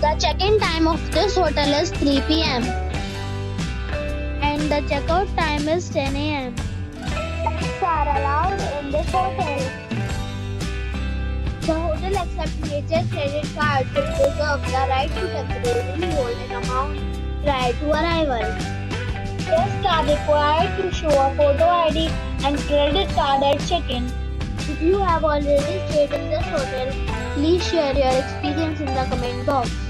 The check-in time of this hotel is 3 p.m. and the checkout time is 10 a.m. Pets are allowed in this hotel. The hotel accepts major credit cards and reserves the right to temporarily hold an amount prior to arrival. Guests are required to show a photo ID and credit card at check-in. If you have already stayed in this hotel, please share your experience in the comment box.